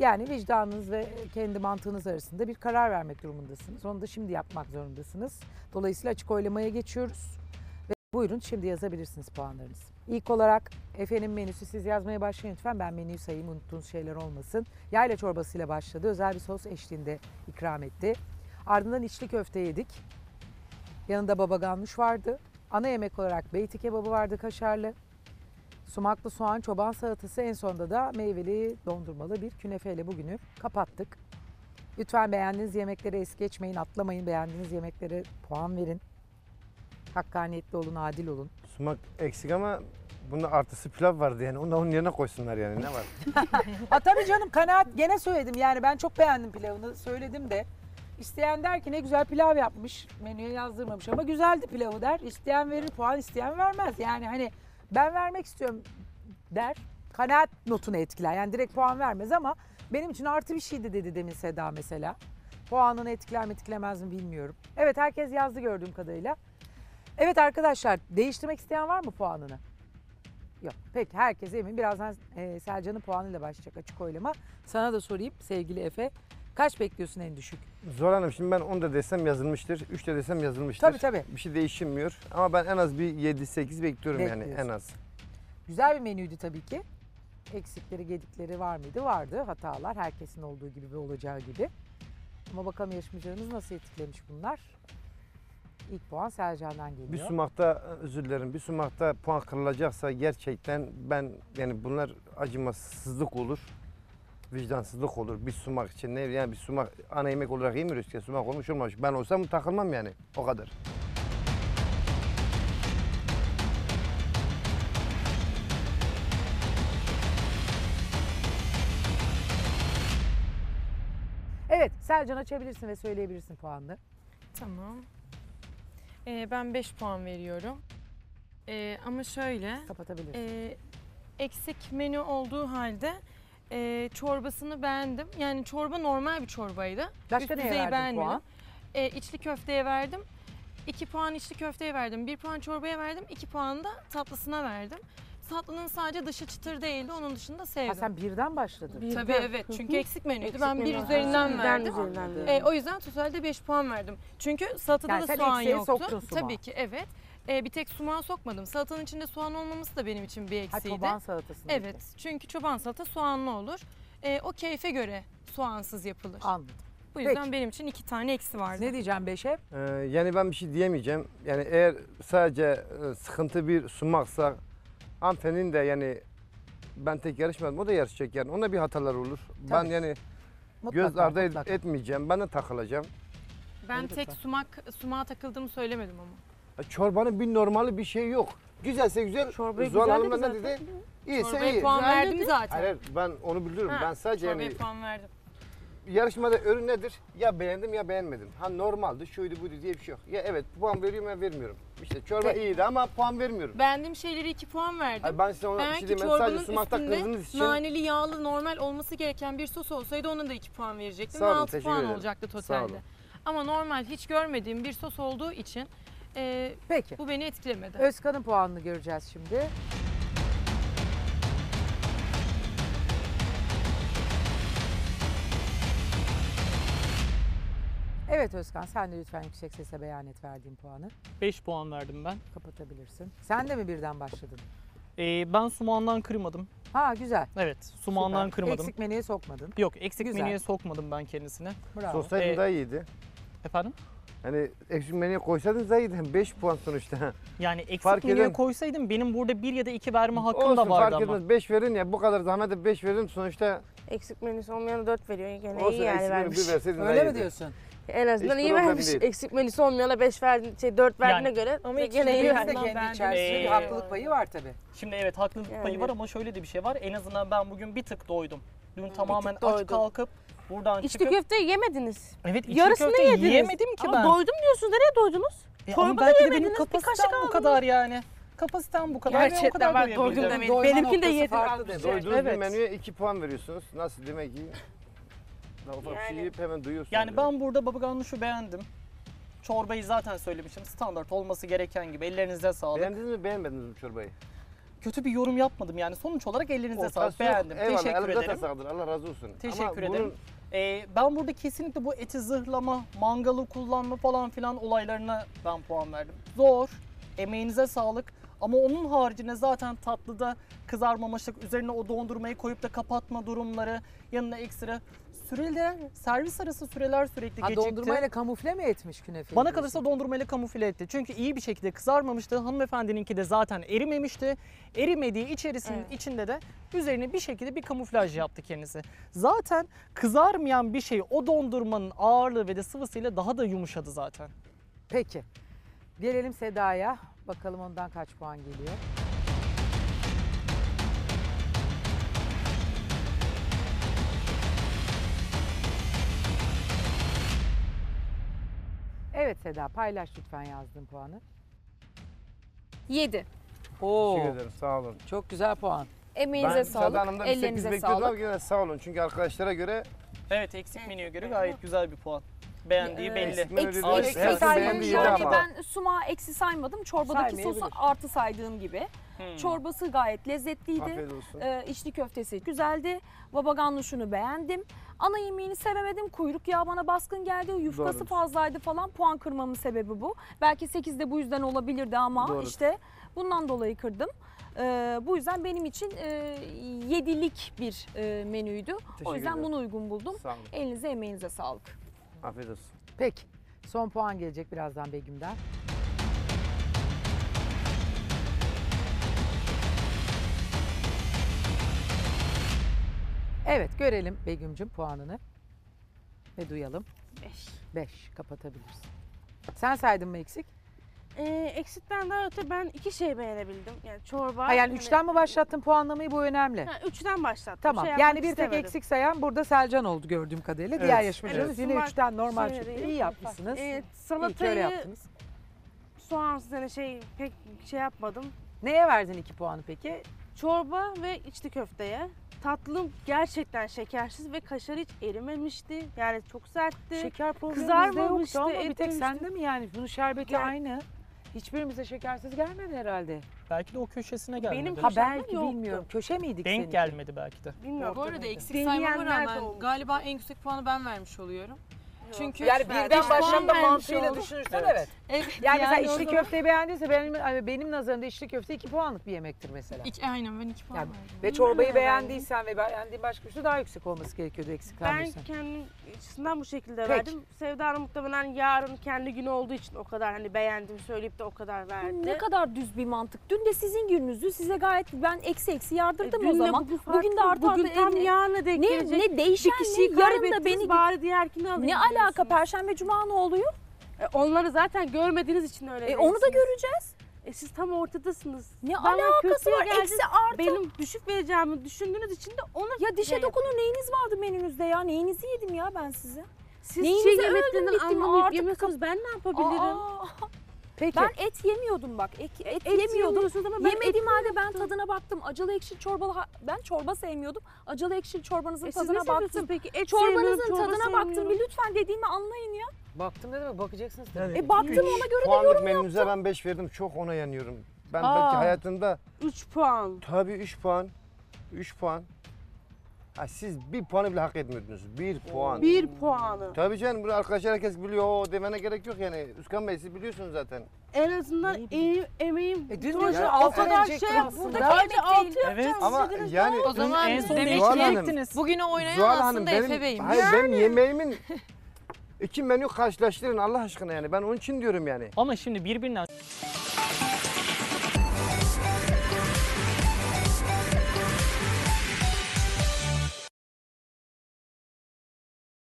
Yani vicdanınız ve kendi mantığınız arasında bir karar vermek durumundasınız. Onu da şimdi yapmak zorundasınız. Dolayısıyla açık oylamaya geçiyoruz. Ve buyurun şimdi yazabilirsiniz puanlarınızı. İlk olarak Efe'nin menüsü siz yazmaya başlayın lütfen. Ben menüyü sayayım unuttuğunuz şeyler olmasın. Yayla çorbasıyla başladı. Özel bir sos eşliğinde ikram etti. Ardından içli köfte yedik. Yanında baba ganoush vardı. Ana yemek olarak beyti kebabı vardı kaşarlı. Sumaklı soğan, çoban salatası en sonunda da meyveli dondurmalı bir künefeyle bugünü kapattık. Lütfen beğendiğiniz yemekleri es geçmeyin, atlamayın. Beğendiğiniz yemeklere puan verin. Hakkaniyetli olun, adil olun. Sumak eksik ama bunda artısı pilav vardı yani. Onu da onun yerine koysunlar yani. Ne var? Ha tabii canım kanaat gene söyledim yani ben çok beğendim pilavını söyledim de. İsteyen der ki ne güzel pilav yapmış menüye yazdırmamış ama güzeldi pilavı der. İsteyen verir puan isteyen vermez. Yani hani ben vermek istiyorum der. Kanaat notunu etkiler yani direkt puan vermez ama benim için artı bir şeydi dedi demin Seda mesela. Puanını etkiler mi etkilemez mi bilmiyorum. Evet herkes yazdı gördüğüm kadarıyla. Evet arkadaşlar değiştirmek isteyen var mı puanını? Yok. Peki herkes emin. Birazdan e, Selcan'ın puanıyla başlayacak açık oylama. Sana da sorayım sevgili Efe. Kaç bekliyorsun en düşük? Zor Hanım şimdi ben 10 da desem yazılmıştır. 3 de desem yazılmıştır. Tabii tabii. Bir şey değişmiyor. Ama ben en az bir 7-8 bekliyorum yani Bekliyorsun. en az. Güzel bir menüydü tabii ki. Eksikleri, gedikleri var mıydı? Vardı. Hatalar herkesin olduğu gibi ve olacağı gibi. Ama bakalım yarışmacılarımız nasıl etkilemiş bunlar. İlk puan Selcan'dan geliyor. Bir sumakta özür dilerim. Bir sumakta puan kırılacaksa gerçekten ben yani bunlar acımasızlık olur. Vicdansızlık olur. Bir sumak için ne yani bir sumak ana yemek olarak yemiyoruz ki sumak olmuş olmamış. Ben olsam takılmam yani o kadar. Evet Selcan açabilirsin ve söyleyebilirsin puanını. Tamam. Ee, ben 5 puan veriyorum. Ee, ama şöyle, Kapatabilirsin. e, eksik menü olduğu halde e, çorbasını beğendim. Yani çorba normal bir çorbaydı. Başka üst neye düzeyi verdin puan? E, içli köfteye verdim. 2 puan içli köfteye verdim. 1 puan çorbaya verdim. 2 puan da tatlısına verdim. Tatlının sadece dışı çıtır değildi. Onun dışında sevdim. Ha, sen birden başladın. Tabii evet. Çünkü eksik menüydü. Eksik ben bir menü. üzerinden Birden verdim. üzerinden verdim. E, o yüzden totalde 5 puan verdim. Çünkü salatada Yani da sen soğan eksiğe yoktu. soktun. Tabii ki evet. E, bir tek sumağı sokmadım. Salatanın içinde soğan olmaması da benim için bir Ha, eksiydi. çoban salatasını. Evet. Çünkü çoban salata soğanlı olur. E, o keyfe göre soğansız yapılır. Anladım. Bu yüzden Peki. benim için iki tane eksi vardı. Ne diyeceğim Beşe? Ee, yani ben bir şey diyemeyeceğim. Yani eğer sadece e, sıkıntı bir sumaksa hanımefendinin de yani ben tek yarışmadım. O da yarışacak yani. Onda bir hatalar olur. Ben Tabii. yani Mutlaka, göz ardı mutlaka. etmeyeceğim. Ben de takılacağım. ben Evet, tek sumak sumağa takıldığımı söylemedim ama. Ya Çorbanın bir normali bir şey yok. Güzelse güzel. Çorbayı Zuhal güzel Hanım dedi ne zaten. dedi? İyiyse Çorbaya iyi. puan verdim dedi. zaten. Hayır, hayır, ben onu biliyorum. Ha, ben sadece Çorbaya yani puan verdim. yarışmada ürün nedir? Ya beğendim ya beğenmedim. Ha normaldi, şuydu buydu diye bir şey yok. Ya evet puan veriyorum ya vermiyorum. İşte çorba Peki. iyiydi ama puan vermiyorum. Beğendiğim şeyleri iki puan verdim. Hayır, ben size ona bir Belki şey diyeyim. Ben sadece çorbanın sumakta üstünde kızdığınız için naneli yağlı normal olması gereken bir sos olsaydı ona da 2 puan verecektim. Sağ olun, 6 teşekkür puan ederim. olacaktı Sağ totalde. olun. Ama normal hiç görmediğim bir sos olduğu için e, Peki. bu beni etkilemedi. Özkan'ın puanını göreceğiz şimdi. Evet Özkan sen de lütfen yüksek sesle beyan et verdiğin puanı. 5 puan verdim ben. Kapatabilirsin. Sen de mi birden başladın? Ee, ben sumağından kırmadım. Ha güzel. Evet, sumağından Süper. kırmadım. Eksik menüye sokmadın. Yok, eksik Güzel. menüye sokmadım ben kendisine. Bravo. sosaydı Ee, daha iyiydi. Efendim? Hani eksik menüye koysaydınız daha iyiydi. 5 puan sonuçta. Yani eksik Fark menüye eden- koysaydım benim burada 1 ya da 2 verme hakkım Olsun da vardı fark ama. etmez. 5 verin ya bu kadar zahmet 5 verin sonuçta Eksik menüsü olmayana 4 veriyor. Gene olsun iyi yani eksik menü vermiş. bir verseydin Öyle mi diyorsun? En azından Hiç iyi vermiş. değil. Eksik menüsü olmayana 5 verdi, şey 4 verdiğine Yani- göre Ama gene iyi vermiş. de kendi ben- içerisinde bir Ee, haklılık payı var tabii. Şimdi evet haklılık Yani- payı var ama şöyle de bir şey var. En azından ben bugün bir tık doydum. Dün tamamen aç kalkıp buradan İçli çıkıp... köfteyi yemediniz. Evet içli Yarısını köfte yediniz. yiyemedim ki Ama ben. doydum diyorsunuz. Nereye doydunuz? E, çorba da belki de benim yemediniz, bir kapasitem kaşık bu aldınız. kadar yani. Kapasitem bu kadar ve o Gerçekten kadar ben doyabildim. doydum demeyin. Doyma Benimkini de noktası yedim. farklı dedi. Doyduğunuz bir Evet. menüye 2 puan veriyorsunuz. Nasıl demek ki? Daha ufak bir şey Yani- yiyip hemen duyuyorsunuz. Yani ben burada baba ganuşu beğendim. Çorbayı zaten söylemişim. Standart olması gereken gibi. Ellerinize sağlık. Beğendiniz mi beğenmediniz mi çorbayı? kötü bir yorum yapmadım yani. Sonuç olarak ellerinize sağlık. Ortası yok. Beğendim. Eyvallah, Teşekkür ederim. sağlık. Allah razı olsun. Teşekkür Ama ederim. bunun Ee, ben burada kesinlikle bu eti zırhlama, mangalı kullanma falan filan olaylarına ben puan verdim. Zor, emeğinize sağlık. Ama onun haricinde zaten tatlıda kızarmamışlık, üzerine o dondurmayı koyup da kapatma durumları, yanına ekstra süreler, servis arası süreler sürekli Ha, gecikti. dondurmayla kamufle mi etmiş künefeyi? Bana diyorsun? kalırsa dondurmayla kamufle etti. Çünkü iyi bir şekilde kızarmamıştı. Hanımefendininki de zaten erimemişti. Erimediği içerisinin Evet. içinde de üzerine bir şekilde bir kamuflaj yaptı kendisi. Zaten kızarmayan bir şey o dondurmanın ağırlığı ve de sıvısıyla daha da yumuşadı zaten. Peki. Gelelim Seda'ya. Bakalım ondan kaç puan geliyor. Evet Seda paylaş lütfen yazdığın puanı. 7. Oo, teşekkür ederim. Sağ olun. çok güzel puan. Emeğinize ben sağlık, Seda Hanım'dan bir 8 ellerinize bekliyordum ama sağlık. yine sağ olun. Çünkü arkadaşlara göre Evet eksik menüye göre gayet güzel bir puan. Beğendiği belli. eksik Eksi, Eksik eksi beğendiği Yani ama. ben sumağı eksi saymadım. Çorbadaki sosu Saymayabilir. artı saydığım gibi. Hmm. Çorbası gayet lezzetliydi. afiyet olsun. Ee, içli köftesi güzeldi. Baba ganuşunu beğendim. Ana yemeğini sevemedim. Kuyruk yağı bana baskın geldi. Yufkası Doğrudur. fazlaydı falan. Puan kırmamın sebebi bu. Belki 8 de bu yüzden olabilirdi ama Doğrudur. işte bundan dolayı kırdım. Ee, bu yüzden benim için e, yedilik bir e, menüydü. o Teşekkür yüzden ederim. bunu uygun buldum. Sağ olun. Elinize emeğinize sağlık. Afiyet olsun. Peki. Son puan gelecek birazdan Begüm'den. Evet görelim Begüm'cüm puanını. Ve duyalım. 5. 5 kapatabilirsin. Sen saydın mı eksik? Ee, eksikten daha öte ben iki şey beğenebildim. Yani çorba. Ha, yani hani- üçten mi başlattın puanlamayı bu önemli. Ha, üçten başlattım. Tamam Şey yani yapmak bir tek istemedim. eksik sayan burada Selcan oldu gördüğüm kadarıyla. Diğer Evet, yarışmacımız evet. yine Sumak üçten normal şey çıktı. İyi yapmışsınız. Ee, İyi ki öyle salatayı yaptınız. soğansız hani şey pek şey yapmadım. Neye verdin iki puanı peki? Çorba ve içli köfteye. Tatlım gerçekten şekersiz ve kaşar hiç erimemişti. Yani çok sertti. Şeker problemi kızarmamıştı, bizde yoktu ama bir tek etmemişti. sende mi yani? Bunun şerbeti Yani- aynı. Hiçbirimize şekersiz gelmedi herhalde. Belki de o köşesine gelmedi. Benim Ha belki yoktu. bilmiyorum. Köşe miydik Denk seninki? gelmedi belki de. Bilmiyorum. Bu arada eksik Deneyenler saymama de rağmen olmuş. galiba en yüksek puanı ben vermiş oluyorum. Çünkü Yani birden Beş puan başlamda vermiş mantığıyla düşünürsen Evet. evet. evet, Yani, mesela o içli zaman- köfteyi beğendiyse benim, hani benim nazarımda içli köfte 2 puanlık bir yemektir mesela. İki, aynen ben iki puan Yani- verdim. Ve çorbayı beğendiysen ve beğendiğin başka bir şey daha yüksek olması gerekiyordu eksik Ben kendim açısından bu şekilde Peki. verdim. Sevda Hanım muhtemelen yarın kendi günü olduğu için o kadar hani beğendim söyleyip de o kadar verdi. Ne kadar düz bir mantık. Dün de sizin gününüzdü. Size gayet ben eksi eksi yardırdım E, o dünle zaman. Bugün, Bugün de farklı. arta Bugün tam en- yarına denk Ne, gelecek. ne değişen bir kişiyi ne? Yarın da kaybettiniz beni bari diğerkini alayım ne alaka perşembe cuma ne oluyor? E, onları zaten görmediğiniz için öyle E, onu da göreceğiz. E, siz tam ortadasınız. Ne Bana alakası kötüye var? geldiniz, Eksi artı. Benim düşük vereceğimi düşündüğünüz için de onu Ya dişe şey dokunur neyiniz vardı menünüzde ya? Neyinizi yedim ya ben size? Siz Neyinize şey öldüm, bittim, anlamayıp artık yemiyorsanız ben ne yapabilirim? Aa, Peki. ben et yemiyordum bak. Et, et, Et yemiyordum. ama ben Yemediğim et halde ben tadına baktım. Acılı ekşili çorbalı ben çorba sevmiyordum. Acılı ekşili çorbanızın E, tadına baktım. peki? Et Çorbanızın çorba tadına baktım. sevmiyorum. Bir lütfen dediğimi anlayın ya. Baktım ne demek bakacaksınız tabii. E baktım ona göre de Puanlık menümüze ben 5 verdim. Çok ona yanıyorum. Ben Aa. belki hayatımda 3 puan. tabii 3 puan. 3 puan. Ha, siz bir puanı bile hak etmiyordunuz. Bir puan. 1 puanı. Tabii canım bunu arkadaşlar herkes biliyor. O demene gerek yok yani. Üskan Bey siz biliyorsunuz zaten. En azından emeğim, emeğim E, dün proje ya, o altı kadar verecektim şey aslında. burada emek 6 değil. yapacağız. Ama yani O zaman en son demek Zuhal ki Hanım, diyecektiniz. bugünü oynayan Zuhal Hanım aslında benim, Efe Bey'im. hayır benim yemeğimin iki menü karşılaştırın Allah aşkına yani. Ben onun için diyorum yani. Ama şimdi birbirinden